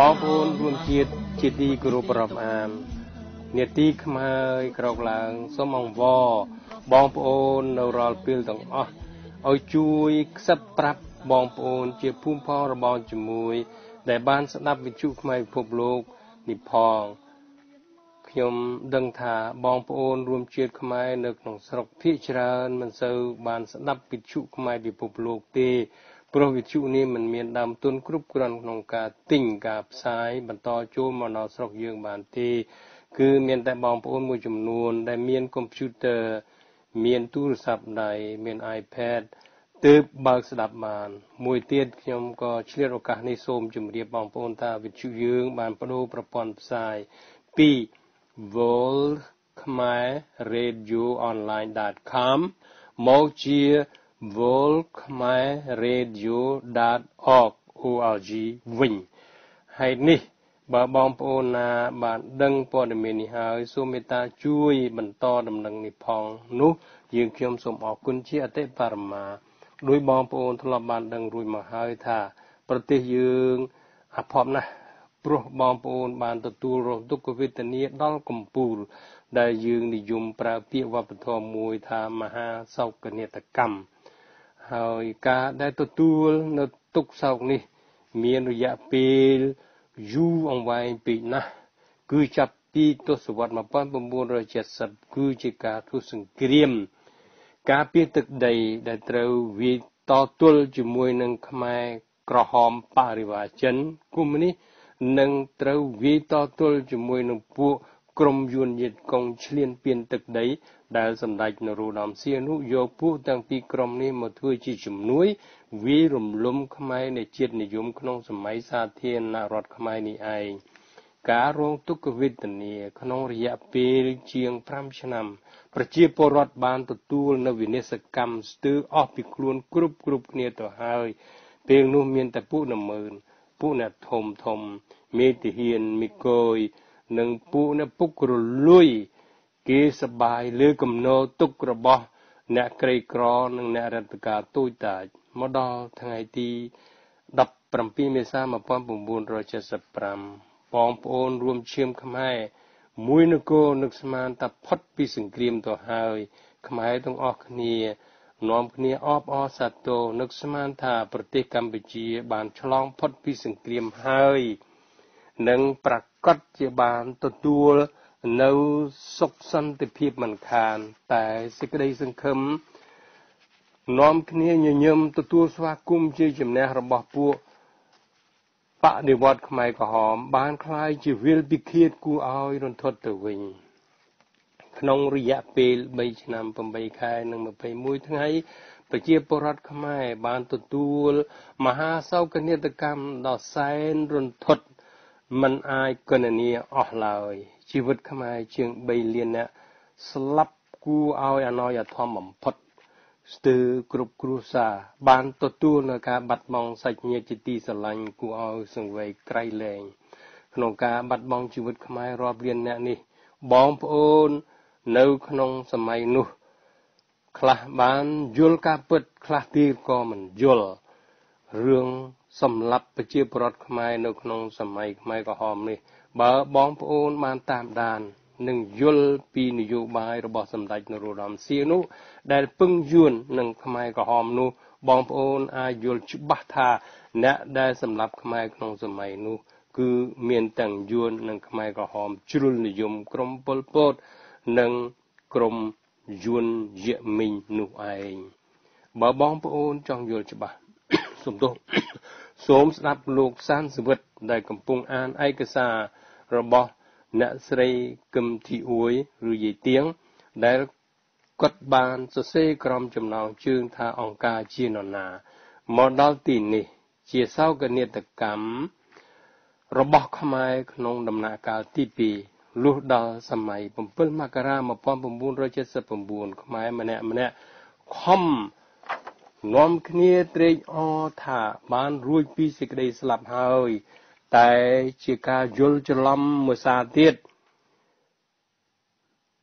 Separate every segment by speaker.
Speaker 1: បងប្អូនរួមជាតិជាទីគោរពរាប់អាននេតិខ្មើយក្រោកឡើងសូមអង្វរបងប្អូននៅរាល់ពេលទាំងអស់ឲ្យជួយខ្សឹបប្រាប់បងប្អូន ជាភូមិផងរបស់ជាមួយ ដែលបានស្ដាប់វិទ្យុខ្មែរពិភពលោកនេះផងខ្ញុំដឹងថាបងប្អូនរួមជាតិខ្មែរនៅក្នុងស្រុកភាគច្រើនមិនសូវបានស្ដាប់វិទ្យុខ្មែរពិភពលោកទេ ព្រោះវិទ្យុនេះមិនមានដើមទុនគ្រប់គ្រាន់ក្នុងការទិញការផ្សាយបន្តចូលមកដល់ស្រុកយើងបានទេ គឺមានតែបងប្អូនមួយចំនួន ដែលមានកុំព្យូទ័រមានទូរស័ព្ទដៃមាន iPad ទើបបើកស្ដាប់បាន មួយទៀតខ្ញុំក៏ឆ្លៀតឱកាសនេះសូមជម្រាបបងប្អូនថាវិទ្យុយើង បានបដូរប្រព័ន្ធផ្សាយពី World Khmer Radio Online.com មកជា volkhmerradio.org វិញហើយនេះបើបងប្អូនណាបានដឹងព័ត៌មាននេះហើយសូមមេត្តាជួយបន្តដំណឹងនេះផងនោះយើងខ្ញុំសូមអរគុណជាអតិបរមាដោយបងប្អូនធ្លាប់បានដឹងរួចមកហើយថា ប្រទេសយើងអភ័ព្វណាស់ព្រោះបងប្អូនបានទទួលរងទុក្ខវេទនាដល់កំពូល ដែលយើងនិយមប្រើពាក្យវប្បធម៌មួយថាមហាសោកនាដកម្ម ហើយការដែលទទួលនៅទុកសោកនេះ មានរយៈពេលយូរអង្វែងពេកណាស់គឺចាប់ពីទសវត្សរ៍1970គឺជាការធ្វើសង្គ្រាម ការពីទឹកដី ដែលត្រូវវាយតទល់ជាមួយនឹងខ្មែរក្រហមបរិវាចិនកុម្មុយនីសនិងត្រូវវាយតទល់ជាមួយនឹងពួក ក្រុមយួនយៀតកុងឈ្លានពានទឹកដី ដែលសម្ដេចនរោត្តមសីហនុយកពួកទាំងពីរក្រុមនេះមកធ្វើជាជំនួយវាយរំលំខ្មែរនៃជាតិនិយមក្នុងសម័យសាធារណរដ្ឋខ្មែរនេះឯងការរងទុក្ខវេទនាក្នុងរយៈពេលជាង5ឆ្នាំ ប្រជាពលរដ្ឋបានទទួលនៅវិនិស្សកម្មស្ទើរអស់ពីខ្លួនគ្រប់គ្រប់គ្នាទៅហើយ ពេលនោះមានតែពួកនមើនពួកអ្នកធំធំមេតិហ៊ានមីកុយ និងពួកអ្នកពុករលួយ គេសបាយលើកំណោទុករបស់ អ្នកក្រីក្រនិងអ្នករដ្ឋការទូចតាចមកដល់ថ្ងៃទី17មេសា1975បងប្អូនរួមឈាមខ្មែរមួយនគរនឹកស្មានតែផុតពីសង្គ្រាមទៅហើយ ខ្មែរទាំងអស់គ្នានាំគ្នាអបអរសាទរនឹកស្មានថាប្រទេសកម្ពុជា បានឆ្លងផុតពីសង្គ្រាមហើយ និងប្រកាសជាបានទទួលនៅសុខសន្តិភាពមិនខាន តែសេចក្តីសង្ឃឹមនាំគ្នាញញឹមទទួលស្វាគមន៍ជាជំនះរបស់ពួកបដិវត្តខ្មែរក្រហមបានคล้ายជាវិលពិឃាតគួរឲ្យរន្ធត់ទៅវិញ ក្នុងរយៈពេល3ឆ្នាំ8ខែនិង21ថ្ងៃប្រជាពលរដ្ឋខ្មែរបានទទួលមហាសោកនាដកម្មដ៏សែនរន្ធត់ មិនអាចគណនាអស់ឡើយ ជីវិតខ្មែរជាង3លានអ្នកស្លាប់គួរឲ្យអណយធមបំផុតស្ទើរគ្រប់គ្រួសារបានទទួលនៅការបាត់បង់សាច់ញាតិជាទីស្រឡាញ់គួរឲ្យសង្វេគក្រៃលែងក្នុងការបាត់បង់ជីវិតខ្មែររាប់លានអ្នកនេះ បងប្អូននៅក្នុងសម័យនោះ ខ្លះបានយល់ការពិតខ្លះទៀតក៏មិនយល់រឿង សម្លាប់ប្រជាពលរដ្ឋខ្មែរនៅក្នុងសម័យខ្មែរក្រហមនេះ បើបងប្អូនបានតាមដាននិងយល់ពីនយោបាយរបស់សម្ដេចនរោត្តមសីហនុដែលពឹងយួននឹងខ្មែរក្រហមនោះ បងប្អូនអាចយល់ច្បាស់ថាអ្នកដែលសម្លាប់ខ្មែរក្នុងសម័យនោះ គឺមានទាំងយួននិងខ្មែរក្រហមជ្រុលនិយមក្រុមប៉ុលពត និងក្រុមយួនយៈមីងនោះឯងបើបងប្អូនចង់យល់ច្បាស់សំទោស សូមស្ដាប់លោកសានសវិតដែលកំពុងអានឯកសាររបស់អ្នកស្រីកឹមធីអួយឬយាយទៀងដែលគាត់បានសរសេរក្រមចំណងជើងថាអង្គការជានរណាមកដល់ទីនេះ ជាសោកនាដកម្មរបស់ខ្មែរក្នុងដំណាក់កាលទី2លុះដល់សម័យ7មករា1979ខ្មែរម្នាក់ម្នាក់ខំ នាំគ្នាត្រេកអរថាបានរួចពីសេចក្តីស្លាប់ហើយ តែជាការយល់ច្រឡំមួយសារទៀត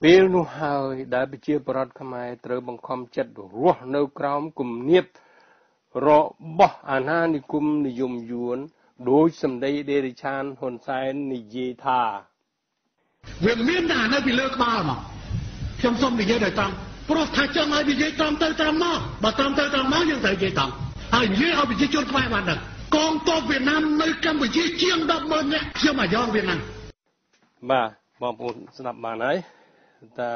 Speaker 1: ពេលនោះហើយដែលប្រជាប្រដ្ឋខ្មែរត្រូវបង្ខំចិត្តរស់នៅក្រោមគំនាបរបស់អាណានិគមនិយមយួនដោយសម្ដីដេរិឆានហ៊ុនសែននិយាយថា
Speaker 2: វាមានតែនៅពីលើក្បាលមកខ្ញុំសូមនិយាយដោយត្រង់ ព្រោះថាចង់ឲ្យនិយាយត្រង់ទៅត្រង់មកបើត្រង់ទៅត្រង់មកយើងត្រូវនិយាយត្រង់ហើយនិយាយឲ្យប្រជាជនខ្មែរបានដឹងកងទ័ពវៀតណាមនៅកម្ពុជាជាង100,000នាក់ខ្ញុំអាយ៉ងវៀតណាម
Speaker 1: បាទបងប្អូនស្ដាប់បានហើយតា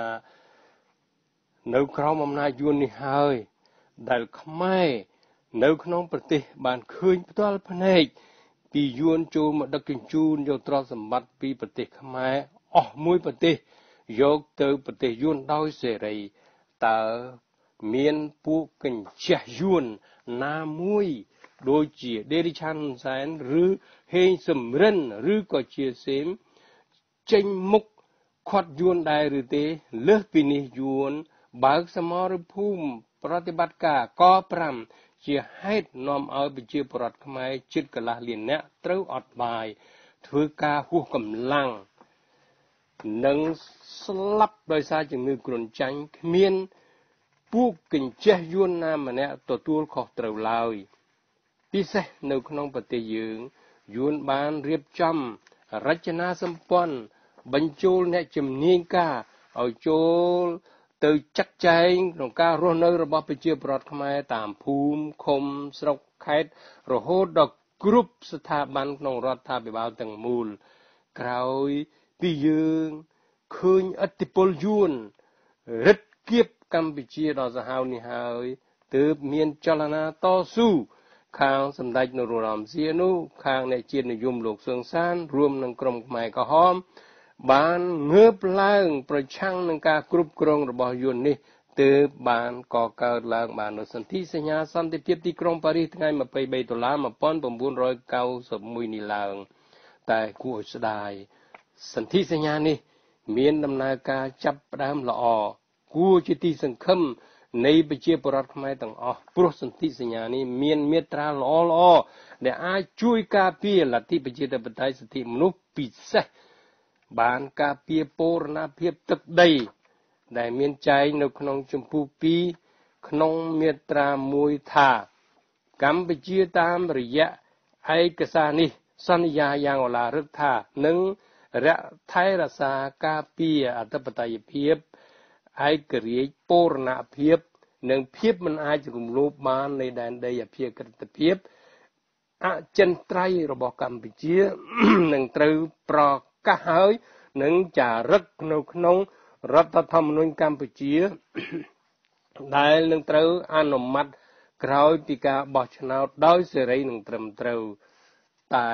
Speaker 1: នៅក្រោមអំណាចយួននេះហើយ ដែលខ្មែរនៅក្នុងប្រទេស បានឃើញផ្ទាល់ភ្នែកពីយួនចូលមកដឹកជញ្ជូនយកទ្រព្យសម្បត្តិពីប្រទេសខ្មែរអស់មួយប្រទេសយកទៅប្រទេសយួនដោយសេរី តើមានពួកកញ្ជះយួនណាមួយដូចជាដេរីឆានហ៊ុនសែនឬហេងសំរិនឬក៏ជាសេមចេញមុខខាត់យួនដែរឬទេលើសពីនេះយួន បើកសមរភូមិប្រតិបត្តិការក5ជាហេតុនាំឲ្យប្រជាពលរដ្ឋខ្មែរជិតកន្លះលានអ្នកត្រូវអត់បាយធ្វើការហួសកម្លាំង និងស្លាប់ដោយសារជំងឺគ្រុនចាញ់គ្មានពួកកញ្ចេះយួនណាម្នាក់ទទួលខុសត្រូវឡើយពិសេសនៅក្នុងប្រទេសយើងយួនបានរៀបចំរចនាសម្ព័ន្ធបញ្ចូលអ្នកជំនាញការឲ្យចូលទៅចាត់ចែងក្នុងការរស់នៅរបស់ប្រជាពលរដ្ឋខ្មែរតាមភូមិឃុំស្រុកខេត្តរហូតដល់គ្រប់ស្ថាប័នក្នុងរដ្ឋាភិបាលទាំងមូលក្រោយ ពីយើងឃើញឥទ្ធិពលយួនរិទ្ធគៀបកម្ពុជាដល់សាហាវនេះហើយទើបមានចលនាតស៊ូខាងសម្ដេចនរោត្តមសីហនុខាងអ្នកជាតិនិយមលោកសឿងសាន រួមនឹងក្រុមខ្មែរក្រហម បានងើបឡើង ប្រឆាំងនឹងការគ្រប់គ្រងរបស់យួននេះទើបបានកកើតឡើងបាននូវសន្ធិសញ្ញាសន្តិភាពទីក្រុងប៉ារីសថ្ងៃ23ដុល្លារ1991នេះឡើង តែគួរឲ្យស្ដាយ សន្ធិសញ្ញានេះ មានដំណើរការចាប់ផ្ដើមល្អគួរជាទីសង្ឃឹមនៃប្រជាពលរដ្ឋខ្មែរទាំងអស់ព្រោះសន្ធិសញ្ញានេះមានមេត្រាល្អល្អដែលអាចជួយការពារលទ្ធិប្រជាធិបតេយ្យសិទ្ធិមនុស្សពិសេសបានការពារបូរណភាពទឹកដី ដែលមានចែងនៅក្នុងចម្ពោះ2ក្នុងមាត្រា1ថា កម្ពុជាតាមរយៈឯកសារនេះសន្យាយ៉ាងឧឡារិកថានឹង រថែរក្សាការពារអធិបតេយ្យភាពឯករាជ្យបូរណភាព និងភាពមិនអាចរំលោភបាននៃដែនដីអភិក្រិតភាពអចិន្ត្រៃយ៍របស់កម្ពុជានឹងត្រូវប្រកាសហើយនឹងចារឹកនៅក្នុងរដ្ឋធម្មនុញ្ញកម្ពុជា ដែលនឹងត្រូវអនុម័តក្រោយពីការបោះឆ្នោតដោយសេរីនិងត្រឹមត្រូវតែ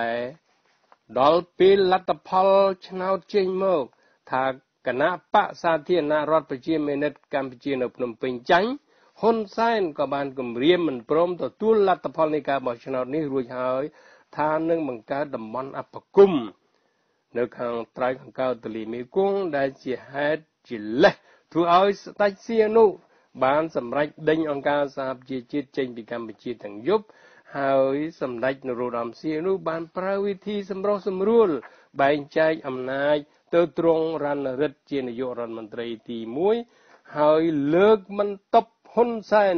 Speaker 1: ដល់ពេលលទ្ធផលឆ្នោតចេញមកថាគណៈបកសាធារណរដ្ឋប្រជាមានិតកម្ពុជានៅភ្នំពេញចាញ់ហ៊ុនសែនក៏បានគម្រាមមិនព្រមទទួលលទ្ធផលនៃការបោះឆ្នោតនេះរួចហើយថានឹងបង្កើតតំបន់អបគមនៅខាងត្រើយខាងកើតទន្លេមេគង្គដែលជាហេតុជាលេសធ្វើឲ្យស្ដេចសៀនុបានសម្រេចដេញអង្គការសហប្រជាជាតិចេញពីកម្ពុជាទាំងយប់ ហើយសម្ដេចនរោត្តមសីហនុបានប្រើវិធីសម្រុះសម្រួល បែងចែកអំណាច ទៅទ្រង់រណរិទ្ធជានាយករដ្ឋមន្ត្រីទី1ហើយលើកមិនតបហ៊ុនសែន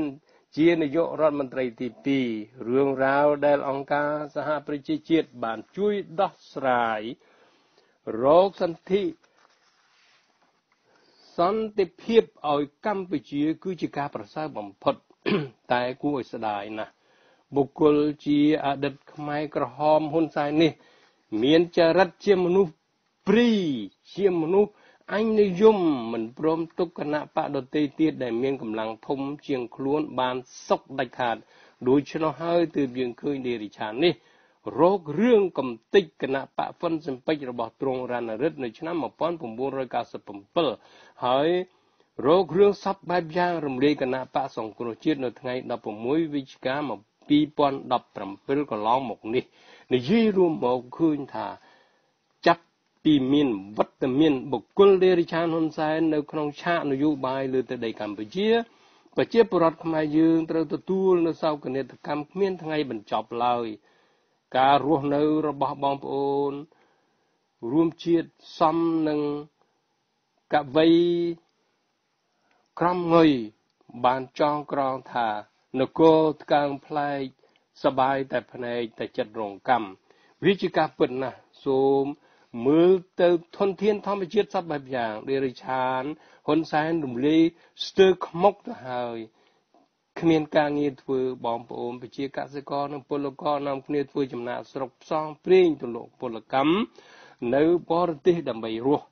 Speaker 1: ជានាយករដ្ឋមន្ត្រីទី2រឿងរ៉ាវដែលអង្គការសហប្រជាជាតិបានជួយដោះស្រាយរោគសន្ធិសន្តិភាពឲ្យកម្ពុជា គឺជាការប្រសើរបំផុត តែគួរឲ្យស្ដាយណាស់ បុគ្គលជាអតីតខ្មែរក្រហមហ៊ុនសែននេះ មានចរិតជាមនុស្សព្រីជាមនុស្សអញនិយមមិនព្រមទុកគណៈបដតីទៀតដែលមានកម្លាំងធំជាងខ្លួនបានសុកដាច់ខាតដូច្នោះហើយទើបយើងឃើញដេរិឆាននេះរោគរឿងកំតិចគណៈបកហ្វិនសំពេចរបស់ទ្រង់រណរិទ្ធនៅឆ្នាំ1997ហើយរោគរឿងសពបែបយ៉ាងរំលាយគណៈបកសង្គ្រោះជាតិនៅថ្ងៃ16វិច្ឆិកា 2017កន្លងមកនេះនិយាយរួមមកឃើញថាចាប់ពីមានវត្តមានបុគ្គលដេរិឆានហ៊ុនសែននៅក្នុងឆាកនយោបាយលើទឹកដីកម្ពុជាប្រជាពលរដ្ឋខ្មែរយើងត្រូវទទួលនៅសោកនាដកម្មគ្មានថ្ងៃបញ្ចប់ឡើយការរស់នៅរបស់បងប្អូន រួមជាតិសំនឹងកវីក្រំងុយបានចងក្រងថា នគរថ្កើងផ្លែកសបាយតែភ្នែកតែចិត្តរងកម្ម
Speaker 3: វាជាការពិតណាស់សូមមើលទៅធនធានធម្មជាតិសពបែបយ៉ាងដេរិឆានហ៊ុនសែនរំលាយស្ទើរខ្មុកទៅហើយគ្មានការងារធ្វើបងប្អូនប្រជាកសិករនិងពលករនាំគ្នាធ្វើចំណាកស្រុកផ្សងព្រេងទៅលោកពលកម្មនៅបរទេសដើម្បីរស់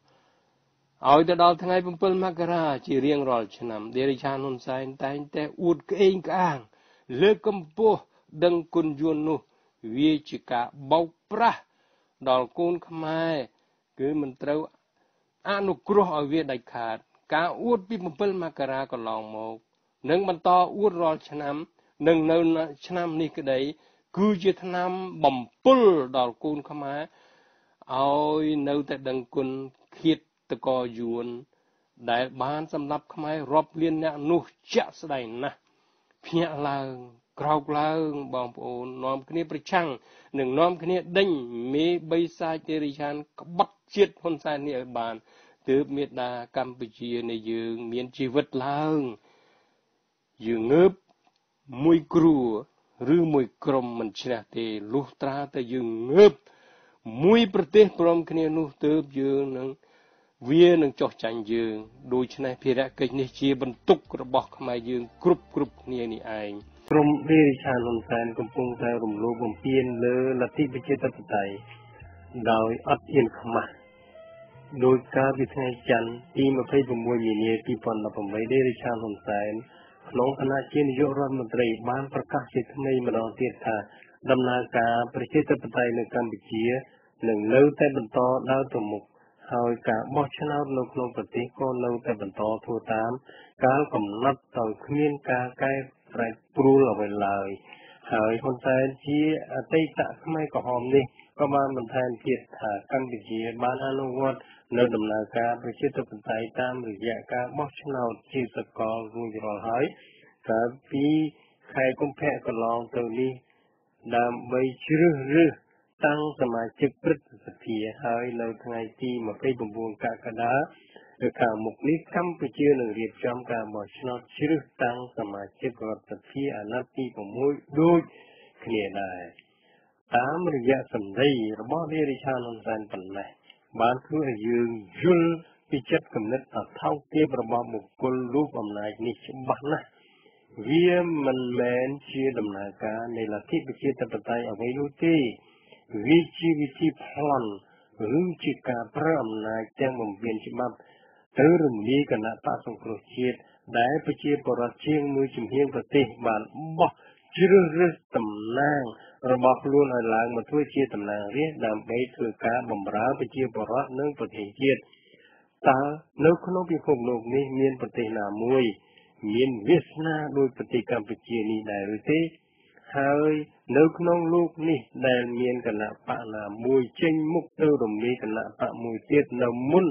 Speaker 3: ឲ្យទៅដល់ថ្ងៃ7មករាជារៀងរាល់ឆ្នាំដេរិឆានហ៊ុនសែនតែងតែអួតក្អេងក្អាង លើកកម្ពស់ដឹងគុណយួននោះ វាជាការបោកប្រាស់ដល់កូនខ្មែរគឺមិនត្រូវអនុគ្រោះឲ្យវាដាច់ខាត ការអួតពី7មករាកន្លងមកនឹងបន្តអួតរាល់ឆ្នាំនឹងនៅឆ្នាំនេះក្តី គឺជាឆ្នាំបំពុលដល់កូនខ្មែរឲ្យនៅតែដឹងគុណឃាត កយួនដែលបានសម្លាប់ខ្មែររាប់លានអ្នកនោះជាក់ស្ដែងណាស់ភ្ញាក់ឡើងក្រោកឡើងបងប្អូននាំគ្នាប្រឆាំងនិងនាំគ្នាដេញមេបីសាចទេរិឆានក្បត់ជាតិហ៊ុនសែននេះឲ្យបានទើបមេដាកម្ពុជានៃយើង មានជីវិតឡើងយើងងើបមួយគ្រួឬមួយក្រុមមិនឈ្នះទេលុះត្រាតែយើងងើបមួយប្រទេសព្រមគ្នានោះទើបយើងនឹង វានឹងចោះចាញ់យើងដូច្នេះភារកិច្ចនេះជាបន្ទុករបស់ខ្មែរយើងគ្រប់គ្រប់គ្នានេះឯង
Speaker 1: ក្រមដេរិឆានហ៊ុនសែនកំពុងតែរំលោភបំពានលើលទ្ធិប្រជាធិបតេយ្យដោយអត់ហ៊ានខ្មាស់ដោយការពីថ្ងៃច័ន្ទទី26មីនា2018ដេរិឆានហ៊ុនសែនក្នុងឋានៈជានាយករដ្ឋមន្ត្រីបានប្រកាសជាថ្មីម្ដងទៀតថាដំណើរការប្រជាធិបតេយ្យនៅកម្ពុជានឹងនៅតែបន្តដើរទៅមុខ ហើយការបោះឆ្នោតនៅក្នុងប្រទេសក៏នៅតែបន្តធ្វើតាមកាលកំណត់ដោយគ្មានការកែប្រែប្រួលអ្វីឡើយហើយហ៊ុនសែនជាអតីតខ្មែរក្រហមនេះក៏បានបន្ថែមទៀតថាកម្ពុជាបានអនុវត្តនៅដំណើរការប្រជាធិបតេយ្យតាមរយៈការបោះឆ្នោតជាសកលរួចរាល់ហើយកាលពីខែកុម្ភៈកន្លងទៅនេះដើម្បីជ្រើសរើស តាំងសមាជិកព្រឹទ្ធសភាហើយនៅថ្ងៃទី29កក្កដានៅខាងមុខនេះកម្ពុជានឹងរៀបចំការបោះឆ្នោតជ្រើសតាំងសមាជិករដ្ឋសភាអាណត្តិទី6ដូចគ្នាដែរតាមរយៈសម្ដីរបស់នាយរិឆានហ៊ុនសែនប៉ុណ្ណេះបានធ្វើឲ្យយើងយល់ពីចិត្តគំនិតអថោកទាបរបស់បុគ្គលរូបអំណាចនេះច្បាស់ណាស់វាមិនមែនជាដំណើរការនៃលទ្ធិប្រជាធិបតេយ្យអ្វីនោះទេ វាជាវិធីប្លន់ឬជាការប្រើអំណាចទាំងបំពេញច្បាប់ទៅរំលាយគណៈបកសង្គ្រោះជាតិដែលប្រជាពលរដ្ឋជាងមួយជំនាញប្រទេសបានបោះជ្រើសរើសតំណាងរបស់ខ្លួនឲ្យឡើងមកធ្វើជាតំណាងរាស្ត្រដើម្បីធ្វើការបម្រើប្រជាពលរដ្ឋនិងប្រទេសជាតិតើនៅក្នុងពិភពលោកនេះមានប្រទេសណាមួយ មានវាសនាដោយប្រទេសកម្ពុជានេះដែរឬទេ ហើយនៅក្នុងលោកនេះដែលមានគណៈបកណាមួយចេញមុខទៅរំលាយគណៈបកមួយទៀតនៅមុន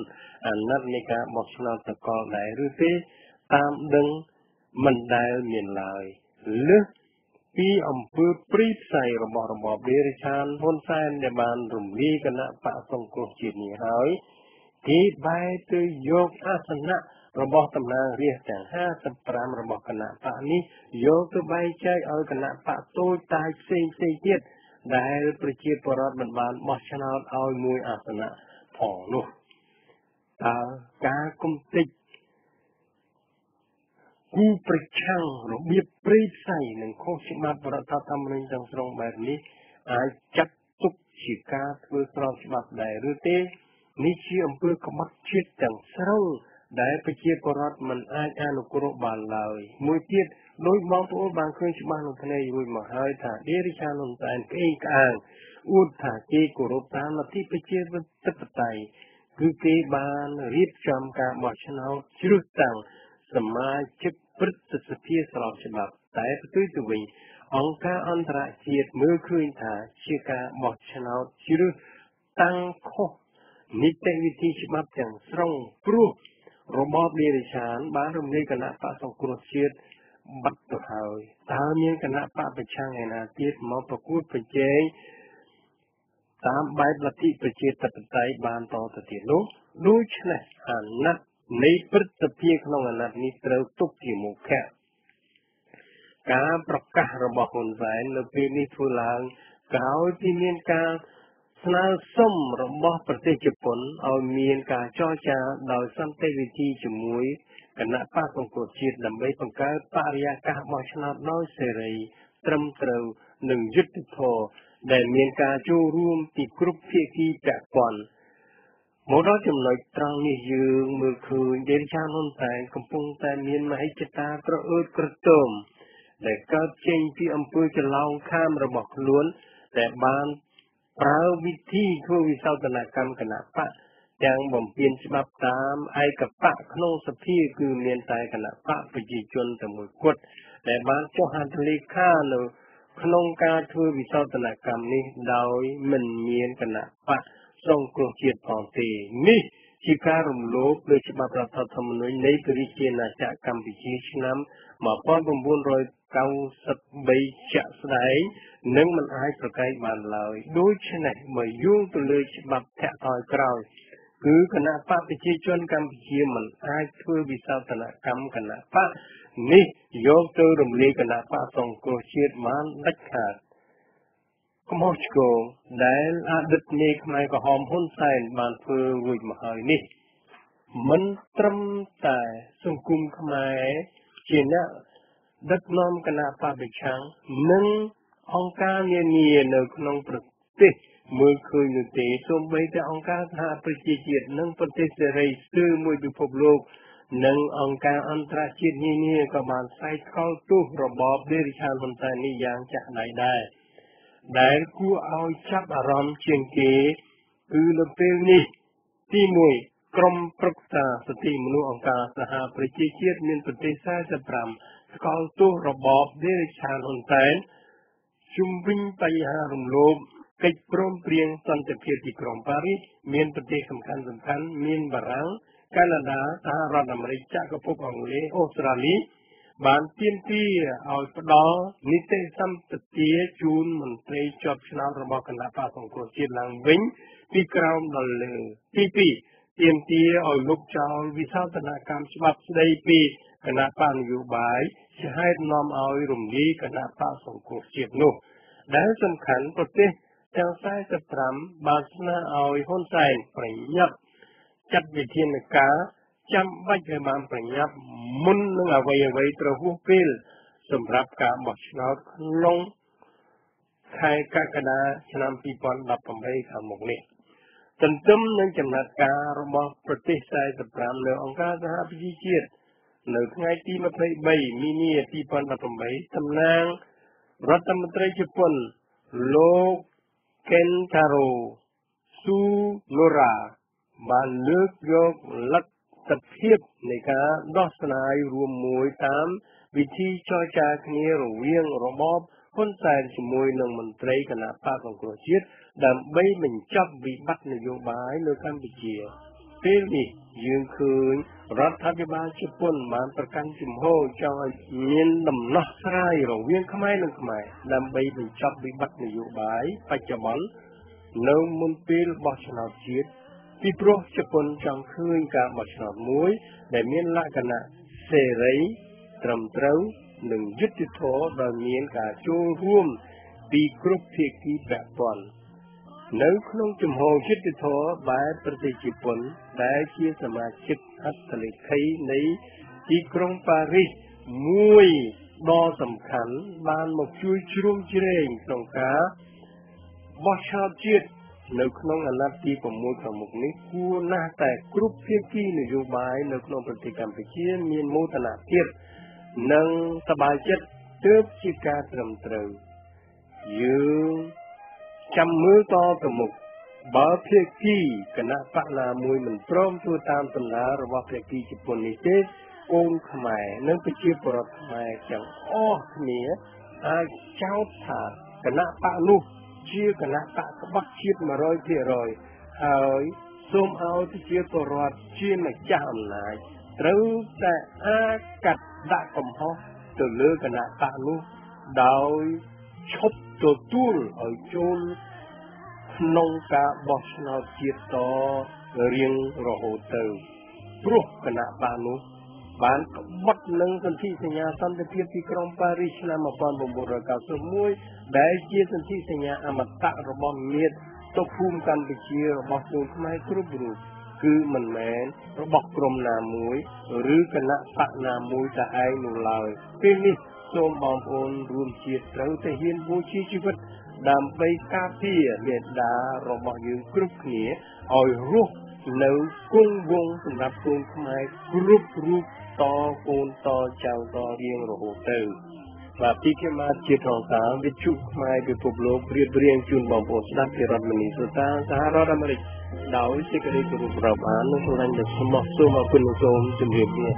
Speaker 1: អាណត្តិនៃការបោះឆ្នោតសកលដែរឬទេតាមដឹងមិនដែលមានឡើយលើសពីអំពើព្រីផ្សៃរបស់របបដេរិឆានហ៊ុនសែនដែលបានរំលាយគណៈបកសង្គ្រោះជាតិនេះហើយគេបែរទៅយកអាសនៈ របស់តំណាងរាស្ត្រទាំង55របស់គណៈបកនេះយកទៅបែងចែកឲ្យគណៈបកតូចតាចផ្សេងផ្សេងទៀតដែលប្រជាពលរដ្ឋមិនបានបោះឆ្នោតឲ្យមួយអាសនៈផងនោះតើការគំតិចគូប្រឆាំងរបៀបព្រៃផ្សៃនិងខុសច្បាប់រដ្ឋធម្មនុញ្ញទាំងស្រុងបែបនេះអាចចាត់ទុកជាការធ្វើស្របច្បាប់ដែរឬទេនេះជាអំពើក្បត់ជាតិទាំងស្រុង ដែលប្រជាពលរដ្ឋមិនអាចអនុគ្រោះបានឡើយមួយទៀតដោយបងប្អូនបានឃើញច្បាស់ក្នុងថ្ងៃរួចមកហើយថាដេរិឆានហ៊ុនសែនក្អេងក្អាងអួតថាគេគោរពតាមលទ្ធិប្រជាធិបតេយ្យគឺគេបានរៀបចំការបោះឆ្នោតជ្រើសតាំងសមាជិកព្រឹទ្ធសភាស្របច្បាប់តែផ្ទុយទៅវិញអង្គការអន្តរជាតិមើលឃើញថាជាការបោះឆ្នោតជ្រើសតាំងខុសនីតិវិធីច្បាប់ទាំងស្រុងព្រោះ របបនារីឆានបានរំលាយគណៈបកសង្គ្រោះជាតិបាត់ទៅហើយតើមានគណៈបកប្រឆាំងឯណាទៀតមកប្រកួតប្រជែងតាមបែបលទ្ធិប្រជាធិបតេយ្យបានតទៅទៀតនោះដូច្នេះអាណត្តិនៃព្រឹទ្ធសភាក្នុងអាណត្តិនេះត្រូវទុកជាមុខៈការប្រកាសរបស់ហ៊ុនសែននៅពេលនេះធ្វើឡើងក្រោយពីមានការ ស្នើសុំរបស់ប្រទេសជប៉ុនឲ្យមានការចរចាដោយសន្តិវិធីជាមួយគណៈបកសង្គ្រោះជាតិដើម្បីបង្កើតបរិយាកាសបោះឆ្នោតដោយសេរី ត្រឹមត្រូវនិងយុត្តិធម៌ដែលមានការចូលរួមពីគ្រប់ភាគីពាក់ព័ន្ធមកដល់ចំណុចត្រង់នេះយើងមើលឃើញដេនឆានហ៊ុនសែនកំពុងតែមានមហិច្ឆតាក្រអឺតក្រទមដែលកើតចេញពីអំពើច្រឡំខាមរបស់ខ្លួនតែបាន ប្រើវិធីធ្វើវិសោធនកម្មគណៈបកទាំងបំពេញច្បាប់តាមឯកបកក្នុងសភាគឺមានតែគណៈបកប្រជាជនតែមួយគត់ដែលបានចុះហត្ថលេខានៅក្នុងការធ្វើវិសោធនកម្មនេះដោយមិនមានគណៈបកសង្គ្រោះជាតិផងទេនេះជាការរំលោភលើច្បាប់រដ្ឋធម្មនុញ្ញនៃព្រះរាជាណាចក្រកម្ពុជាឆ្នាំ 1993ជាក់ស្ដែងនិងមិនអាចប្រកែកបានឡើយដូច្នេះបើយោងទៅលើច្បាប់ធាក់ថយក្រោយគឺគណៈបកប្រជាជនកម្ពុជាមិនអាចធ្វើវិសោធនកម្មគណៈបកនេះយកទៅរំលាយគណៈបកសង្គ្រោះជាតិបានដាច់ខាតកំហុសឆ្គងដែលអតីតនាយខ្មែរក្រហមហ៊ុនសែនបានធ្វើរួចមកហើយនេះមិនត្រឹមតែសង្គមខ្មែរជាអ្នក ដឹកនាំគណៈបពប្រឆាំងនិងអង្គការនានានៅក្នុងប្រទេសមើលឃើញនោះទេសូម្បីតែអង្គការសហប្រជាជាតិនិងប្រទេសសេរីស្ទើរមួយពិភពលោកនិងអង្គការអន្តរជាតិនានាក៏បានផ្សាយខលទោសរបបដេរិឆានហ៊ុនសែននេះយ៉ាងចាស់ដៃដែរដែលគួរឲ្យចាប់អារម្មណ៍ជាងគេគឺនៅពេលនេះទី1ក្រុមប្រឹក្សាសិទ្ធិមនុស្សអង្គការសហប្រជាជាតិមានប្រទេស45 ស្កល់ទោសរបបដេរិឆានហ៊ុនសែនជុំវិញបញ្ហារំលោភកិច្ចព្រមព្រៀងសន្តិភាពទីក្រុងប៉ារីសមានប្រទេសសំខាន់សំខាន់មានបារាំងកាណាដាសហរដ្ឋអាមេរិកចក្រភពអង់គ្លេសអូស្ត្រាលីបានទាមទារឲ្យផ្ដល់នីតិសម្បទាជូនមន្ត្រីជាប់ឆ្នោតរបស់គណៈបកសង្គ្រោះជាតិឡើងវិញពីក្រោមដល់លើទី2ទាមទារឲ្យលុបចោលវិសោធនកម្មច្បាប់ស្ដីពី គណៈបកនយោបាយជាហេតុនាំឲ្យរំលាយគណៈបកសង្គ្រោះជាតិនោះ ដែលសំខាន់ប្រទេសទាំង45បានស្នើឲ្យហ៊ុនសែនប្រញាប់ចាត់វិធានការចាំបាច់ឲ្យបានប្រញាប់មុននឹងអ្វីអ្វីត្រូវហួសពេលសម្រាប់ការបោះឆ្នោតក្នុងខែកក្កដាឆ្នាំ2018ខាងមុខនេះទន្ទឹមនឹងចំណាត់ការរបស់ប្រទេស45នៅអង្គការសហប្រជាជាតិ នៅថ្ងៃទី23មីនា2018តំណាងរដ្ឋមន្ត្រីជប៉ុនលោក Kentaro Tsunoda បានលើកយកលទ្ធភាពនៃការដោះស្រាយរួមមួយតាមវិធីចរចាគ្នារវាងរបបហ៊ុនសែនជាមួយនឹងមន្ត្រីគណៈបកសង្គ្រោះជាតិដើម្បីបញ្ចប់វិបត្តិនយោបាយនៅកម្ពុជាពេលនេះយើងឃើញ រដ្ឋាភិបាលជប៉ុនបានប្រកាន់ជំហរចង់ឲ្យមានដំណោះស្រាយរវាងខ្មែរនិងខ្មែរដើម្បីបញ្ចប់វិបត្តិនយោបាយបច្ចុប្បន្ននៅមុនពេលបោះឆ្នោតជាតិពីព្រោះជប៉ុនចង់ឃើញការបោះឆ្នោតមួយ ដែលមានលក្ខណៈសេរីត្រឹមត្រូវនិងយុត្តិធម៌ដោយមានការចូលរួមពីគ្រប់ភាគីពាក់ព័ន្ធ នៅក្នុងជំហរយុទ្ធធរបែបប្រទេសជប៉ុនដែលជាសមាជិកអត្តលេខីនៃទីក្រុងប៉ារីសមួយដ៏សំខាន់បានមកជួយជ្រោមជ្រែងក្នុងការបោះឆ្នោតជាតិនៅក្នុងអាណត្តិទី6ខាងមុខនេះគួរណាស់តែគ្រប់ភាគីនយោបាយនៅក្នុងប្រទេសកម្ពុជាមានមោទនភាពនិងសប្បាយចិត្តទើបជាការត្រឹមត្រូវយើង ចាំមើលតទៅមុខបើភាគីគណៈបកណាមួយមិនព្រមធ្វើតាមដំណើររបស់ភាគីជប៉ុននេះទេកូនខ្មែរនិងប្រជាពលរដ្ឋខ្មែរទាំងអស់គ្នាអាចចោទថាគណៈបកនោះជាគណៈបកក្បត់ជាតិ100%ហើយសូមឲ្យប្រជាពលរដ្ឋជាម្ចាស់អំណាចត្រូវតែអាចកាត់ដាក់កំហុសទៅលើគណៈបកនោះដោយឈប់ ទទួលឲ្យចូលក្នុងការបោះឆ្នោតជាតិតរៀងរហូតទៅព្រោះគណៈបកនោះបានក្បត់នឹងសន្ធិសញ្ញាសន្តិភាពទីក្រុងប៉ារីសឆ្នាំ1991ដែលជាសន្ធិសញ្ញាអមតៈរបស់មាតុទុកភូមិកម្ពុជារបស់កូនខ្មែរគ្រប់រូបគឺមិនមែនរបស់ក្រុមណាមួយ ឬគណៈបកណាមួយតែឯងនោះឡើយពេលនេះ សូមបងប្អូនរួមជាតិត្រូវតែហ៊ានបូជាជីវិត ដើម្បីការពារមេដារបស់យើងគ្រប់គ្នាឲ្យរស់នៅគង់វង្សសម្រាប់កូនខ្មែរគ្រប់រូបតកូនតចៅតរៀងរហូតទៅបាទពីខ្ញុំមកជាថងតាវិទ្យុខ្មែរពិភពលោករៀបរៀងជូនបងប្អូនស្ដាប់ពីរដ្ឋមនីសូតាសហរដ្ឋអាមេរិកដោយសេចក្តីគោរពរាប់អាននិងស្រឡាញ់ដ៏ស្មោះសូមអរគុណសូមជម្រាបលា